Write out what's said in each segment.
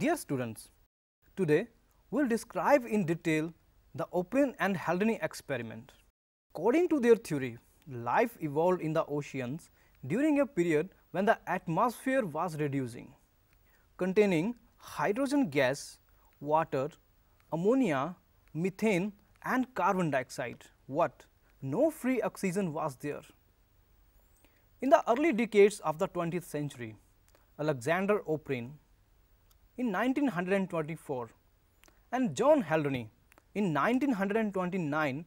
Dear students, today we will describe in detail the Oparin and Haldane experiment. According to their theory, life evolved in the oceans during a period when the atmosphere was reducing, containing hydrogen gas, water, ammonia, methane and carbon dioxide. What? No free oxygen was there. In the early decades of the 20th century, Alexander Oparin in 1924 and John Haldane in 1929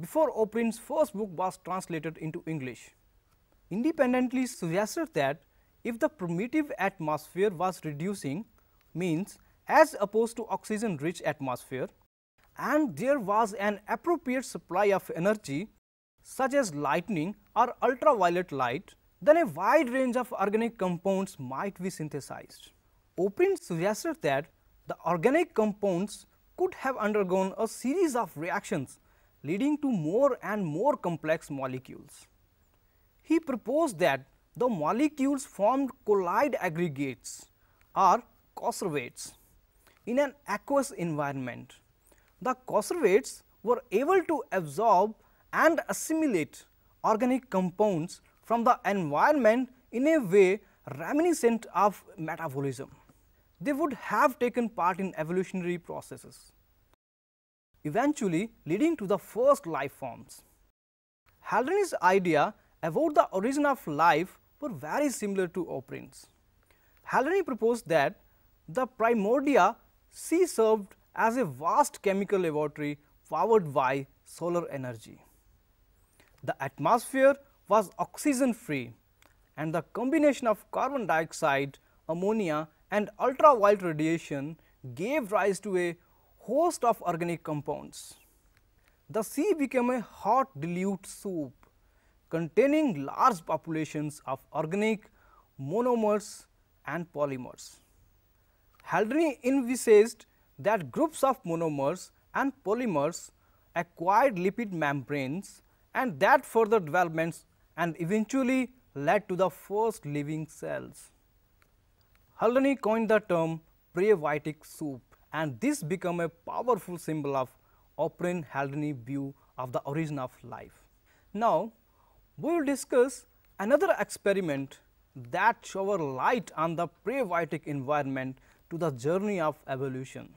before Oparin's first book was translated into English, independently suggested that if the primitive atmosphere was reducing means as opposed to oxygen rich atmosphere and there was an appropriate supply of energy such as lightning or ultraviolet light, then a wide range of organic compounds might be synthesized. Oparin suggested that the organic compounds could have undergone a series of reactions leading to more and more complex molecules. He proposed that the molecules formed colloid aggregates or coacervates in an aqueous environment. The coacervates were able to absorb and assimilate organic compounds from the environment in a way reminiscent of metabolism. They would have taken part in evolutionary processes, eventually leading to the first life forms. Haldane's idea about the origin of life were very similar to Oparin's. Haldane proposed that the primordia sea served as a vast chemical laboratory powered by solar energy. The atmosphere was oxygen free and the combination of carbon dioxide, ammonia and ultraviolet radiation gave rise to a host of organic compounds. The sea became a hot dilute soup containing large populations of organic monomers and polymers. Haldane envisaged that groups of monomers and polymers acquired lipid membranes and that further developments and eventually led to the first living cells. Haldane coined the term prebiotic soup and this became a powerful symbol of Oparin Haldane view of the origin of life. Now, we will discuss another experiment that shower light on the prebiotic environment to the journey of evolution.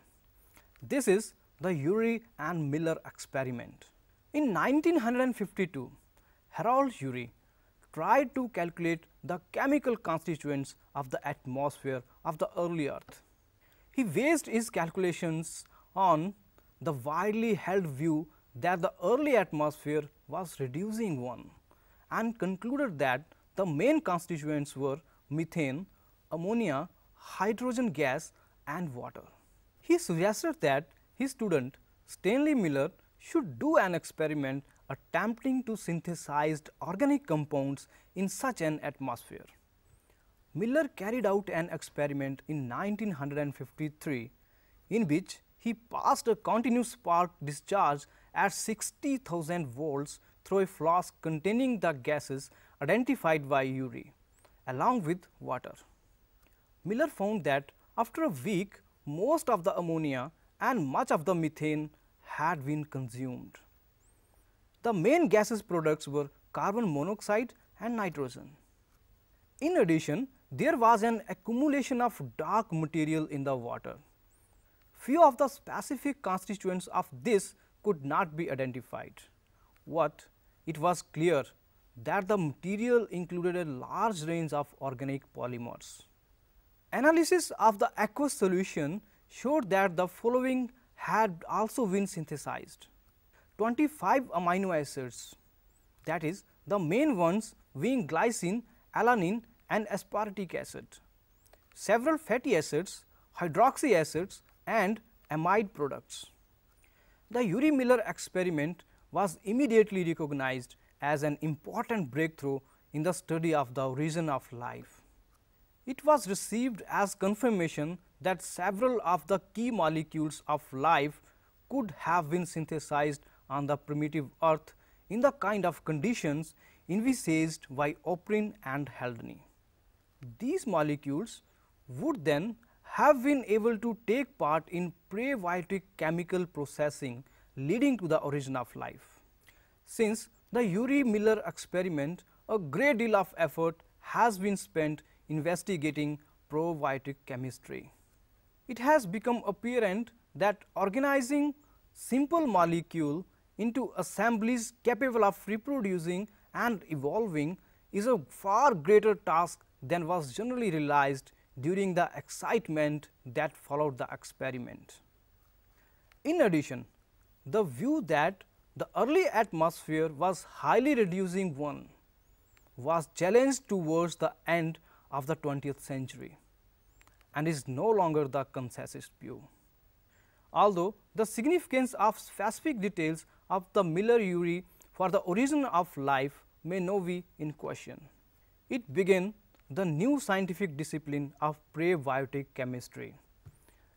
This is the Urey and Miller experiment. In 1952, Harold Urey tried to calculate the chemical constituents of the atmosphere of the early earth. He based his calculations on the widely held view that the early atmosphere was reducing one and concluded that the main constituents were methane, ammonia, hydrogen gas and water. He suggested that his student Stanley Miller should do an experiment attempting to synthesize organic compounds in such an atmosphere. Miller carried out an experiment in 1953 in which he passed a continuous spark discharge at 60,000 volts through a flask containing the gases identified by Urey along with water. Miller found that after a week most of the ammonia and much of the methane had been consumed. The main gases products were carbon monoxide and nitrogen. In addition, there was an accumulation of dark material in the water. Few of the specific constituents of this could not be identified. What? It was clear that the material included a large range of organic polymers. Analysis of the aqueous solution showed that the following had also been synthesized. 25 amino acids that is the main ones being glycine, alanine and aspartic acid. Several fatty acids, hydroxy acids and amide products. The Urey-Miller experiment was immediately recognized as an important breakthrough in the study of the origin of life. It was received as confirmation that several of the key molecules of life could have been synthesized on the primitive earth in the kind of conditions envisaged by Oparin and Haldane. These molecules would then have been able to take part in prebiotic chemical processing leading to the origin of life. Since the Urey-Miller experiment, a great deal of effort has been spent investigating prebiotic chemistry. It has become apparent that organizing simple molecule into assemblies capable of reproducing and evolving is a far greater task than was generally realized during the excitement that followed the experiment. In addition, the view that the early atmosphere was highly reducing one was challenged towards the end of the 20th century and is no longer the consensus view. Although the significance of specific details of the Miller-Urey for the origin of life may now be in question. It began the new scientific discipline of prebiotic chemistry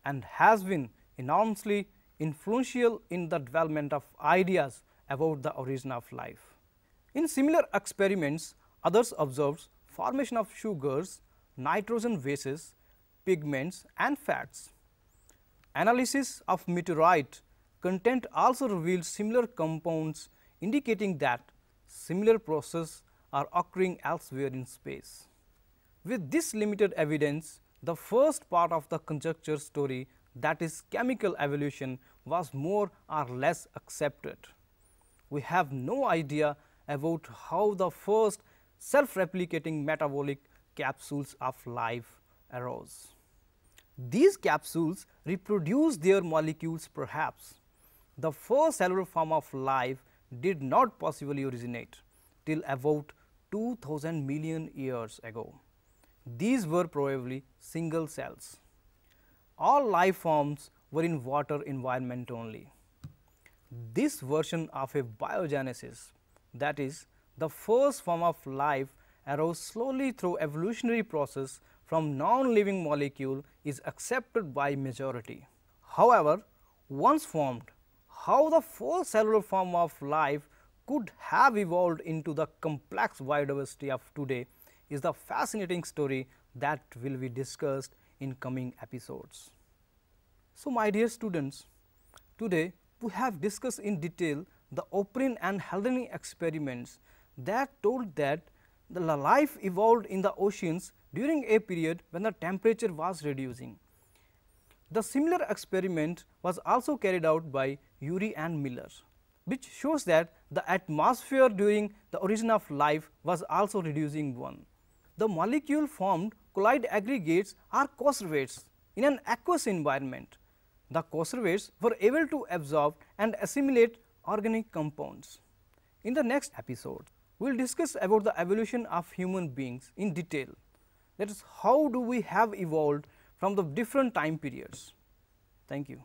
and has been enormously influential in the development of ideas about the origin of life. In similar experiments, others observed formation of sugars, nitrogen bases, pigments and fats. Analysis of meteorite content also reveals similar compounds indicating that similar processes are occurring elsewhere in space. With this limited evidence, the first part of the conjecture story that is chemical evolution was more or less accepted. We have no idea about how the first self-replicating metabolic capsules of life arose. These capsules reproduce their molecules perhaps. The first cellular form of life did not possibly originate till about 2000 million years ago. These were probably single cells. All life forms were in water environment only. This version of abiogenesis that is the first form of life arose slowly through evolutionary process from non-living molecule is accepted by majority. However, once formed, how the full cellular form of life could have evolved into the complex biodiversity of today is the fascinating story that will be discussed in coming episodes. So, my dear students, today we have discussed in detail the Oparin and Haldane experiments that told that the life evolved in the oceans during a period when the temperature was reducing. The similar experiment was also carried out by Urey and Miller, which shows that the atmosphere during the origin of life was also reducing one the molecule formed colloid aggregates are coacervates in an aqueous environment. The coacervates were able to absorb and assimilate organic compounds. In the next episode, we will discuss about the evolution of human beings in detail that is how do we have evolved from the different time periods. Thank you.